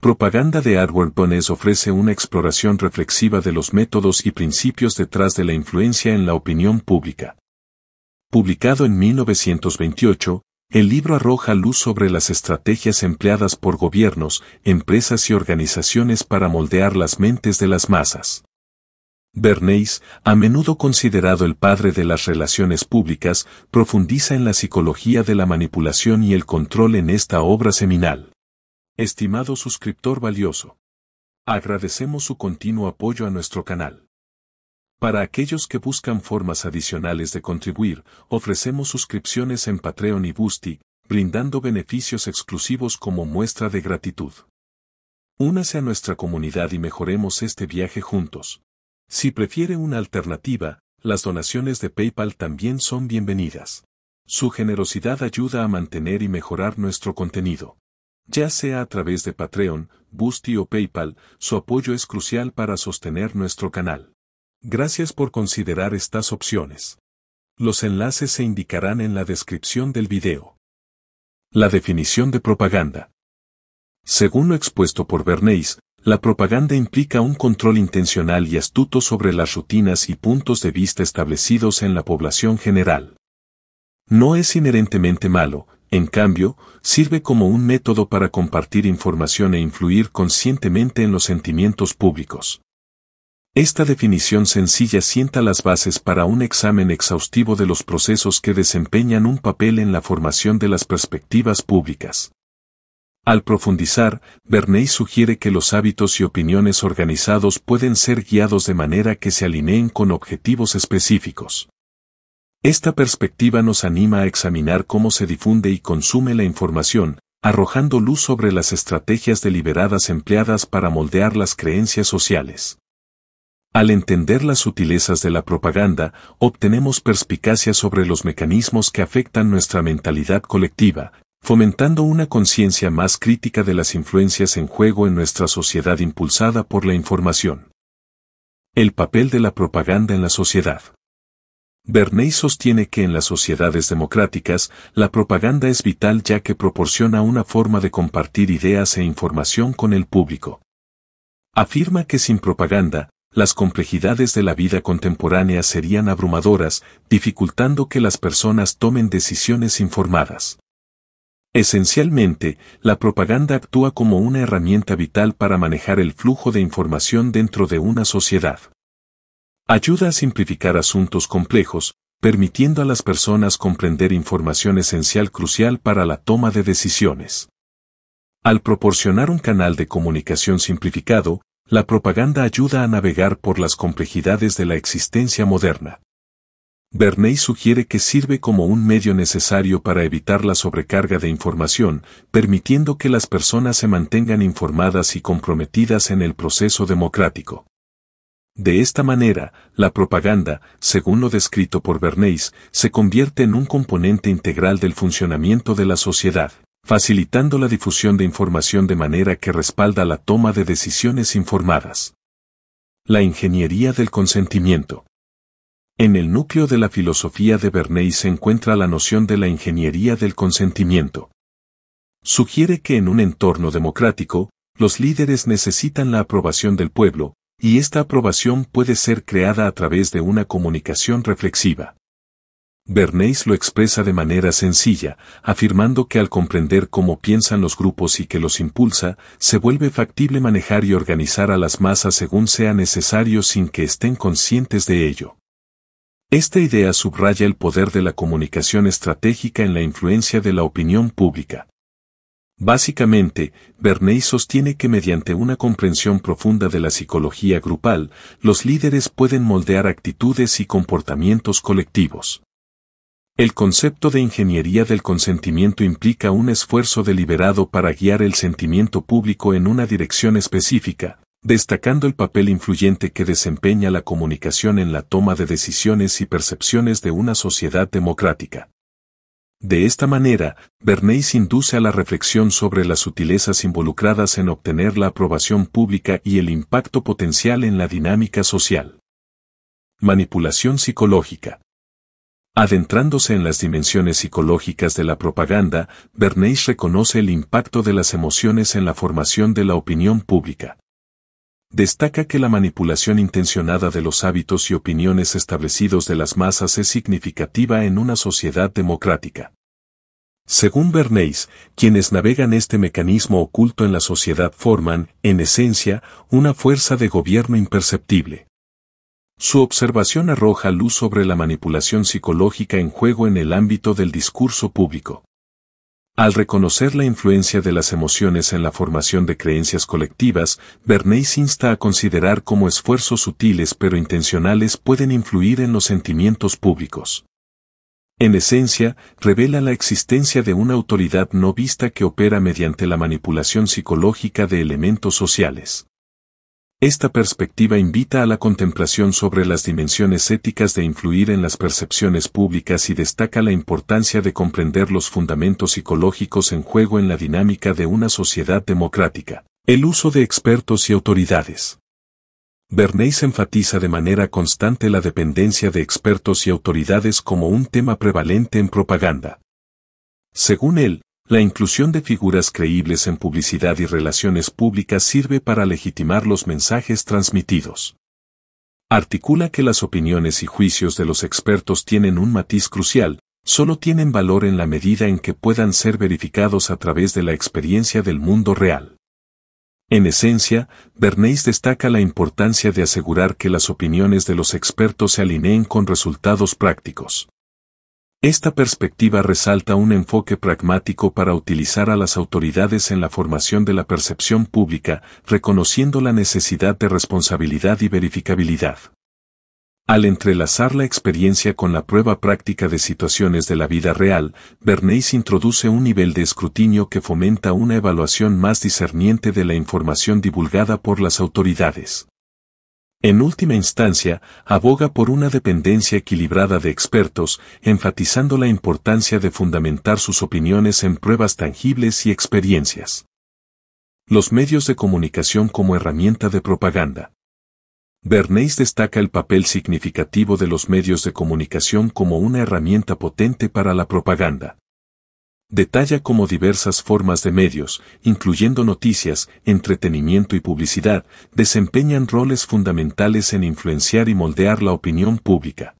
Propaganda de Edward Bones ofrece una exploración reflexiva de los métodos y principios detrás de la influencia en la opinión pública. Publicado en 1928, el libro arroja luz sobre las estrategias empleadas por gobiernos, empresas y organizaciones para moldear las mentes de las masas. Bernays, a menudo considerado el padre de las relaciones públicas, profundiza en la psicología de la manipulación y el control en esta obra seminal. Estimado suscriptor valioso. Agradecemos su continuo apoyo a nuestro canal. Para aquellos que buscan formas adicionales de contribuir, ofrecemos suscripciones en Patreon y Boosty, brindando beneficios exclusivos como muestra de gratitud. Únase a nuestra comunidad y mejoremos este viaje juntos. Si prefiere una alternativa, las donaciones de PayPal también son bienvenidas. Su generosidad ayuda a mantener y mejorar nuestro contenido. Ya sea a través de Patreon, Boosty o PayPal, su apoyo es crucial para sostener nuestro canal. Gracias por considerar estas opciones. Los enlaces se indicarán en la descripción del video. La definición de propaganda. Según lo expuesto por Bernays, la propaganda implica un control intencional y astuto sobre las rutinas y puntos de vista establecidos en la población general. No es inherentemente malo, en cambio, sirve como un método para compartir información e influir conscientemente en los sentimientos públicos. Esta definición sencilla sienta las bases para un examen exhaustivo de los procesos que desempeñan un papel en la formación de las perspectivas públicas. Al profundizar, Bernays sugiere que los hábitos y opiniones organizados pueden ser guiados de manera que se alineen con objetivos específicos. Esta perspectiva nos anima a examinar cómo se difunde y consume la información, arrojando luz sobre las estrategias deliberadas empleadas para moldear las creencias sociales. Al entender las sutilezas de la propaganda, obtenemos perspicacia sobre los mecanismos que afectan nuestra mentalidad colectiva, fomentando una conciencia más crítica de las influencias en juego en nuestra sociedad impulsada por la información. El papel de la propaganda en la sociedad. Bernays sostiene que en las sociedades democráticas, la propaganda es vital ya que proporciona una forma de compartir ideas e información con el público. Afirma que sin propaganda, las complejidades de la vida contemporánea serían abrumadoras, dificultando que las personas tomen decisiones informadas. Esencialmente, la propaganda actúa como una herramienta vital para manejar el flujo de información dentro de una sociedad. Ayuda a simplificar asuntos complejos, permitiendo a las personas comprender información esencial crucial para la toma de decisiones. Al proporcionar un canal de comunicación simplificado, la propaganda ayuda a navegar por las complejidades de la existencia moderna. Bernays sugiere que sirve como un medio necesario para evitar la sobrecarga de información, permitiendo que las personas se mantengan informadas y comprometidas en el proceso democrático. De esta manera, la propaganda, según lo descrito por Bernays, se convierte en un componente integral del funcionamiento de la sociedad, facilitando la difusión de información de manera que respalda la toma de decisiones informadas. La ingeniería del consentimiento. En el núcleo de la filosofía de Bernays se encuentra la noción de la ingeniería del consentimiento. Sugiere que en un entorno democrático, los líderes necesitan la aprobación del pueblo, y esta aprobación puede ser creada a través de una comunicación reflexiva. Bernays lo expresa de manera sencilla, afirmando que al comprender cómo piensan los grupos y que los impulsa, se vuelve factible manejar y organizar a las masas según sea necesario sin que estén conscientes de ello. Esta idea subraya el poder de la comunicación estratégica en la influencia de la opinión pública. Básicamente, Bernays sostiene que mediante una comprensión profunda de la psicología grupal, los líderes pueden moldear actitudes y comportamientos colectivos. El concepto de ingeniería del consentimiento implica un esfuerzo deliberado para guiar el sentimiento público en una dirección específica, destacando el papel influyente que desempeña la comunicación en la toma de decisiones y percepciones de una sociedad democrática. De esta manera, Bernays induce a la reflexión sobre las sutilezas involucradas en obtener la aprobación pública y el impacto potencial en la dinámica social. Manipulación psicológica. Adentrándose en las dimensiones psicológicas de la propaganda, Bernays reconoce el impacto de las emociones en la formación de la opinión pública. Destaca que la manipulación intencionada de los hábitos y opiniones establecidos de las masas es significativa en una sociedad democrática. Según Bernays, quienes navegan este mecanismo oculto en la sociedad forman, en esencia, una fuerza de gobierno imperceptible. Su observación arroja luz sobre la manipulación psicológica en juego en el ámbito del discurso público. Al reconocer la influencia de las emociones en la formación de creencias colectivas, Bernays insta a considerar cómo esfuerzos sutiles pero intencionales pueden influir en los sentimientos públicos. En esencia, revela la existencia de una autoridad no vista que opera mediante la manipulación psicológica de elementos sociales. Esta perspectiva invita a la contemplación sobre las dimensiones éticas de influir en las percepciones públicas y destaca la importancia de comprender los fundamentos psicológicos en juego en la dinámica de una sociedad democrática. El uso de expertos y autoridades. Bernays enfatiza de manera constante la dependencia de expertos y autoridades como un tema prevalente en propaganda. Según él, la inclusión de figuras creíbles en publicidad y relaciones públicas sirve para legitimar los mensajes transmitidos. Articula que las opiniones y juicios de los expertos tienen un matiz crucial, solo tienen valor en la medida en que puedan ser verificados a través de la experiencia del mundo real. En esencia, Bernays destaca la importancia de asegurar que las opiniones de los expertos se alineen con resultados prácticos. Esta perspectiva resalta un enfoque pragmático para utilizar a las autoridades en la formación de la percepción pública, reconociendo la necesidad de responsabilidad y verificabilidad. Al entrelazar la experiencia con la prueba práctica de situaciones de la vida real, Bernays introduce un nivel de escrutinio que fomenta una evaluación más discerniente de la información divulgada por las autoridades. En última instancia, aboga por una dependencia equilibrada de expertos, enfatizando la importancia de fundamentar sus opiniones en pruebas tangibles y experiencias. Los medios de comunicación como herramienta de propaganda. Bernays destaca el papel significativo de los medios de comunicación como una herramienta potente para la propaganda. Detalla cómo diversas formas de medios, incluyendo noticias, entretenimiento y publicidad, desempeñan roles fundamentales en influenciar y moldear la opinión pública.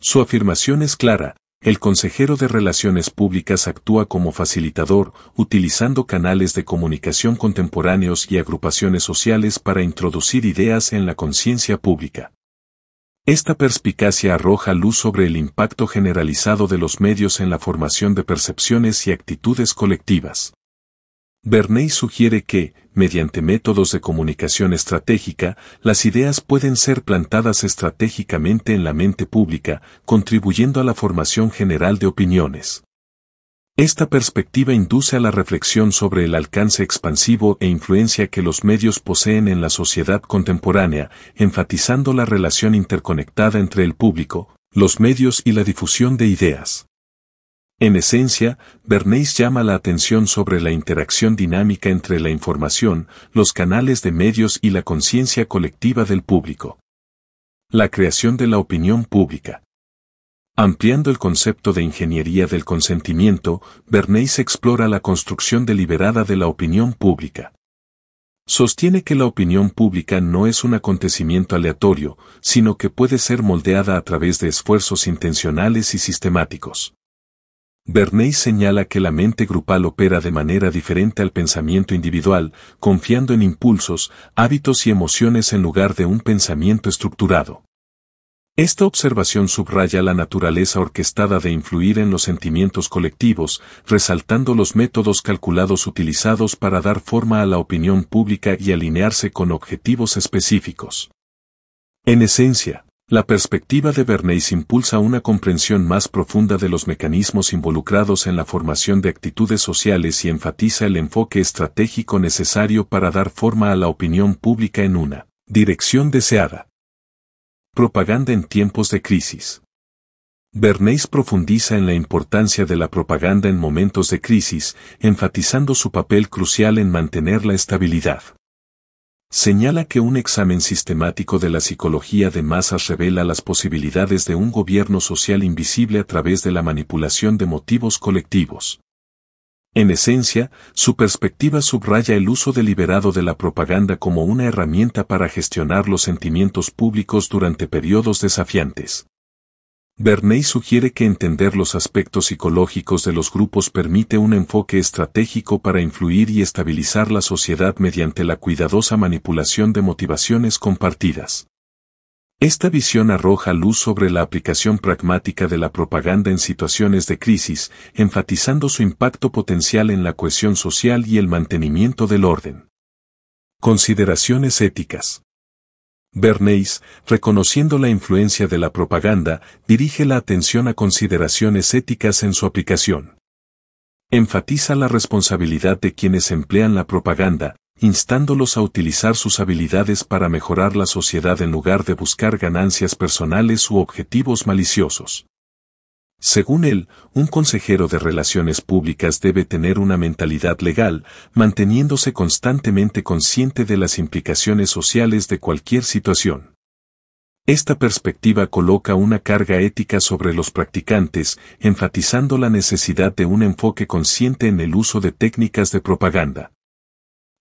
Su afirmación es clara, el consejero de Relaciones Públicas actúa como facilitador, utilizando canales de comunicación contemporáneos y agrupaciones sociales para introducir ideas en la conciencia pública. Esta perspicacia arroja luz sobre el impacto generalizado de los medios en la formación de percepciones y actitudes colectivas. Bernays sugiere que, mediante métodos de comunicación estratégica, las ideas pueden ser plantadas estratégicamente en la mente pública, contribuyendo a la formación general de opiniones. Esta perspectiva induce a la reflexión sobre el alcance expansivo e influencia que los medios poseen en la sociedad contemporánea, enfatizando la relación interconectada entre el público, los medios y la difusión de ideas. En esencia, Bernays llama la atención sobre la interacción dinámica entre la información, los canales de medios y la conciencia colectiva del público. La creación de la opinión pública. Ampliando el concepto de ingeniería del consentimiento, Bernays explora la construcción deliberada de la opinión pública. Sostiene que la opinión pública no es un acontecimiento aleatorio, sino que puede ser moldeada a través de esfuerzos intencionales y sistemáticos. Bernays señala que la mente grupal opera de manera diferente al pensamiento individual, confiando en impulsos, hábitos y emociones en lugar de un pensamiento estructurado. Esta observación subraya la naturaleza orquestada de influir en los sentimientos colectivos, resaltando los métodos calculados utilizados para dar forma a la opinión pública y alinearse con objetivos específicos. En esencia, la perspectiva de Bernays impulsa una comprensión más profunda de los mecanismos involucrados en la formación de actitudes sociales y enfatiza el enfoque estratégico necesario para dar forma a la opinión pública en una dirección deseada. Propaganda en tiempos de crisis. Bernays profundiza en la importancia de la propaganda en momentos de crisis, enfatizando su papel crucial en mantener la estabilidad. señala que un examen sistemático de la psicología de masas revela las posibilidades de un gobierno social invisible a través de la manipulación de motivos colectivos. En esencia, su perspectiva subraya el uso deliberado de la propaganda como una herramienta para gestionar los sentimientos públicos durante periodos desafiantes. Bernay sugiere que entender los aspectos psicológicos de los grupos permite un enfoque estratégico para influir y estabilizar la sociedad mediante la cuidadosa manipulación de motivaciones compartidas. Esta visión arroja luz sobre la aplicación pragmática de la propaganda en situaciones de crisis, enfatizando su impacto potencial en la cohesión social y el mantenimiento del orden. Consideraciones éticas. Bernays, reconociendo la influencia de la propaganda, dirige la atención a consideraciones éticas en su aplicación. Enfatiza la responsabilidad de quienes emplean la propaganda, instándolos a utilizar sus habilidades para mejorar la sociedad en lugar de buscar ganancias personales u objetivos maliciosos. Según él, un consejero de relaciones públicas debe tener una mentalidad legal, manteniéndose constantemente consciente de las implicaciones sociales de cualquier situación. Esta perspectiva coloca una carga ética sobre los practicantes, enfatizando la necesidad de un enfoque consciente en el uso de técnicas de propaganda.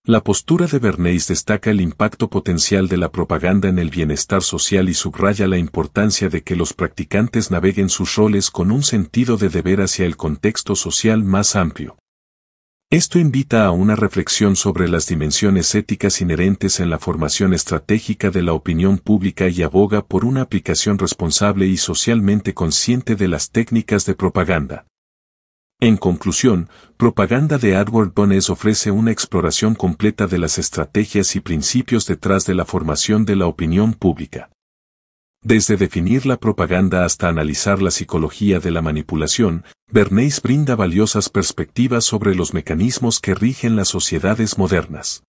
La postura de Bernays destaca el impacto potencial de la propaganda en el bienestar social y subraya la importancia de que los practicantes naveguen sus roles con un sentido de deber hacia el contexto social más amplio. Esto invita a una reflexión sobre las dimensiones éticas inherentes en la formación estratégica de la opinión pública y aboga por una aplicación responsable y socialmente consciente de las técnicas de propaganda. En conclusión, Propaganda de Edward Bones ofrece una exploración completa de las estrategias y principios detrás de la formación de la opinión pública. Desde definir la propaganda hasta analizar la psicología de la manipulación, Bernays brinda valiosas perspectivas sobre los mecanismos que rigen las sociedades modernas.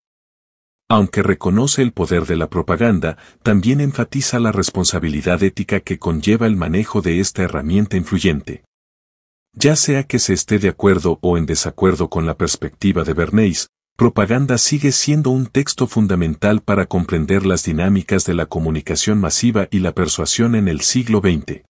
Aunque reconoce el poder de la propaganda, también enfatiza la responsabilidad ética que conlleva el manejo de esta herramienta influyente. Ya sea que se esté de acuerdo o en desacuerdo con la perspectiva de Bernays, propaganda sigue siendo un texto fundamental para comprender las dinámicas de la comunicación masiva y la persuasión en el siglo XX.